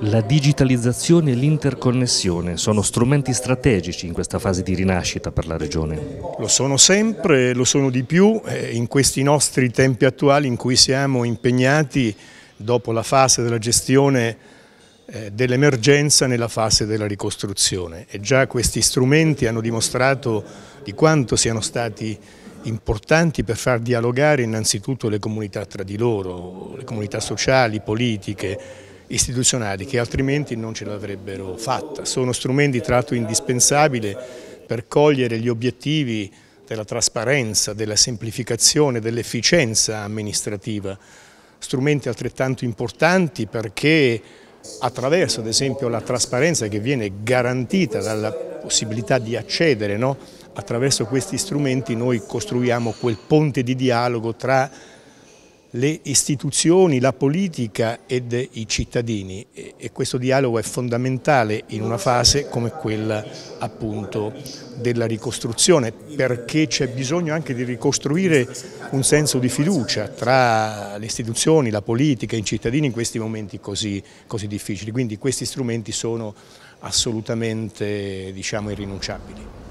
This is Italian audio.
La digitalizzazione e l'interconnessione sono strumenti strategici in questa fase di rinascita per la Regione. Lo sono sempre, lo sono di più eh, in questi nostri tempi attuali in cui siamo impegnati dopo la fase della gestione eh, dell'emergenza nella fase della ricostruzione e già questi strumenti hanno dimostrato di quanto siano stati importanti per far dialogare innanzitutto le comunità tra di loro, le comunità sociali, politiche, istituzionali che altrimenti non ce l'avrebbero fatta. Sono strumenti tra l'altro indispensabili per cogliere gli obiettivi della trasparenza, della semplificazione, dell'efficienza amministrativa. Strumenti altrettanto importanti perché attraverso ad esempio la trasparenza che viene garantita dalla possibilità di accedere, no? attraverso questi strumenti noi costruiamo quel ponte di dialogo tra le istituzioni, la politica ed i cittadini e questo dialogo è fondamentale in una fase come quella appunto della ricostruzione perché c'è bisogno anche di ricostruire un senso di fiducia tra le istituzioni, la politica e i cittadini in questi momenti così, così difficili, quindi questi strumenti sono assolutamente diciamo, irrinunciabili.